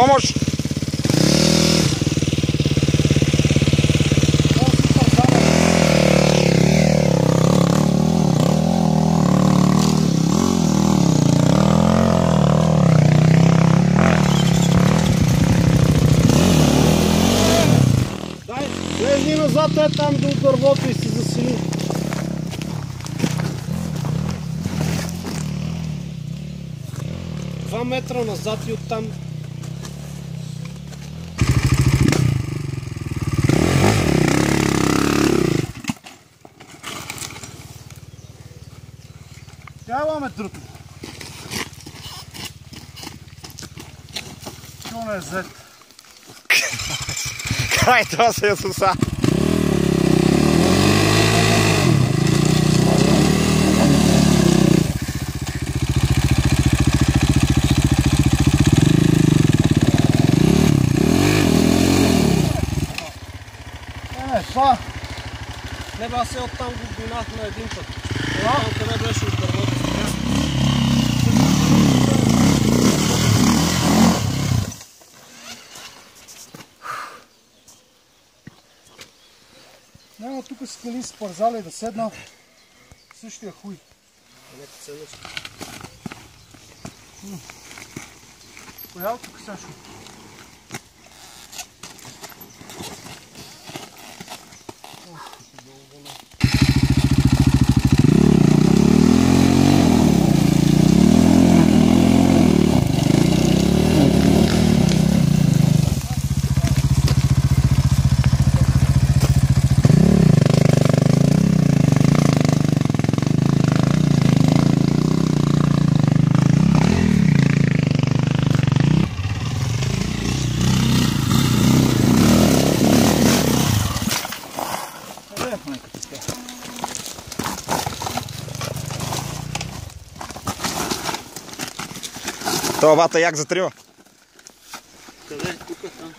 помощ. Лезни назад, е там до дървото и се засили. Два метра назад и оттам Имаме тръпи. Що не е зет? Край това се е суса. Е, това. Не аз е оттам го гонах на един път. Там къде беше от дървото. Тук скали с парзали да седна. Същия хуй. Нека ценност. Коя тук Сашо? Това вата як затрива. Къде? Тук, там.